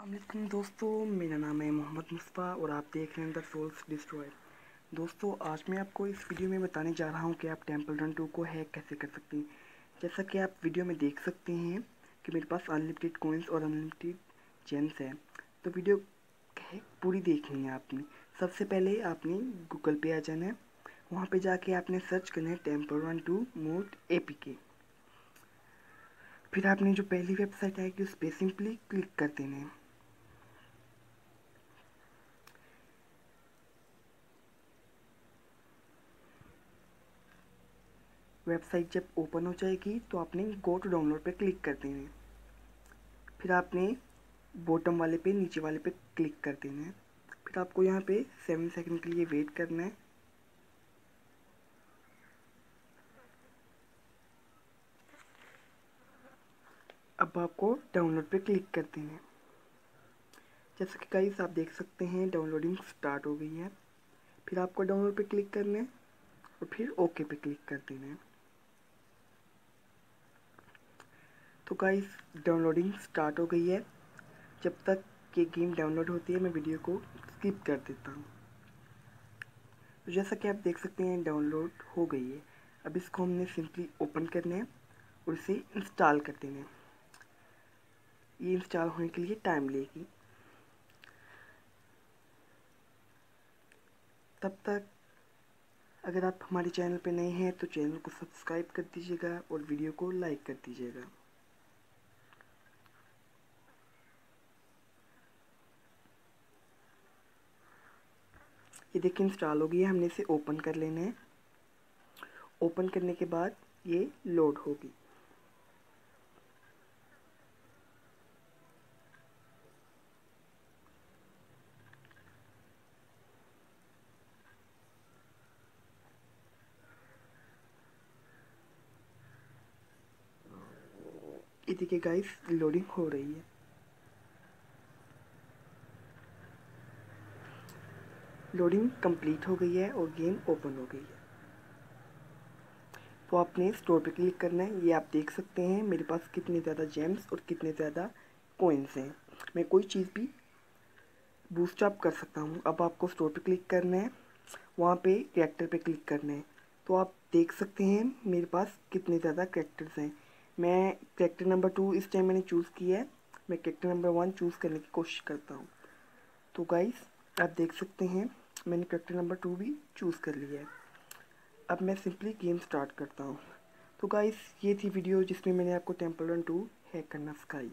अल्लाम दोस्तों, मेरा नाम है मोहम्मद मुस्तफ़ा और आप देख रहे हैं द सोल्स डिस्ट्रॉय दोस्तों, आज मैं आपको इस वीडियो में बताने जा रहा हूँ कि आप टेंपल रन टू को हैक कैसे कर सकते हैं। जैसा कि आप वीडियो में देख सकते हैं कि मेरे पास अनलिमिटेड कोइंस और अनलिमिटेड जेम्स है। तो वीडियो है, पूरी देखनी है आपने। सबसे पहले आपने गूगल पे आ जाना है। वहाँ पर जाके आपने सर्च करना है टेंपल रन टू मोड ए फिर आपने जो पहली वेबसाइट आएगी, उस पर सिंपली क्लिक कर देना है। वेबसाइट जब ओपन हो जाएगी तो आपने गो टू डाउनलोड पे क्लिक कर देना है। फिर आपने बॉटम वाले पे, नीचे वाले पे क्लिक कर देना है। फिर आपको यहाँ पे सेवन सेकंड के लिए वेट करना है। अब आपको डाउनलोड पे क्लिक कर देना है। जैसे कि कई आप देख सकते हैं, डाउनलोडिंग स्टार्ट हो गई है। फिर आपको डाउनलोड पे क्लिक करना है और फिर ओके पे क्लिक कर देना है। तो गाइस डाउनलोडिंग स्टार्ट हो गई है। जब तक ये गेम डाउनलोड होती है, मैं वीडियो को स्किप कर देता हूँ। तो जैसा कि आप देख सकते हैं डाउनलोड हो गई है। अब इसको हमने सिंपली ओपन करना है और इसे इंस्टॉल कर देना है। ये इंस्टॉल होने के लिए टाइम लेगी। तब तक अगर आप हमारे चैनल पे नए हैं तो चैनल को सब्सक्राइब कर दीजिएगा और वीडियो को लाइक कर दीजिएगा। ये देखिए इंस्टॉल हो गई है, हमने इसे ओपन कर लेना है। ओपन करने के बाद ये लोड होगी। ये देखिए गाइस लोडिंग हो रही है। लोडिंग कंप्लीट हो गई है और गेम ओपन हो गई है। तो आपने स्टोर पे क्लिक करना है। ये आप देख सकते हैं मेरे पास कितने ज़्यादा जेम्स और कितने ज़्यादा कोइंस हैं। मैं कोई चीज़ भी बूस्ट अप कर सकता हूँ। अब आपको स्टोर पे क्लिक करना है। वहाँ पे करेक्टर पे क्लिक करना है। तो आप देख सकते हैं मेरे पास कितने ज़्यादा करेक्टर्स हैं। मैं करेक्टर नंबर टू इस टाइम मैंने चूज़ किया है। मैं करेक्टर नंबर वन चूज़ करने की कोशिश करता हूँ। तो गाइस आप देख सकते हैं, मैंने करेक्टर नंबर टू भी चूज़ कर लिया है। अब मैं सिंपली गेम स्टार्ट करता हूँ। तो गाइस ये थी वीडियो जिसमें मैंने आपको टेंपल रन टू हैक करना सिखाई।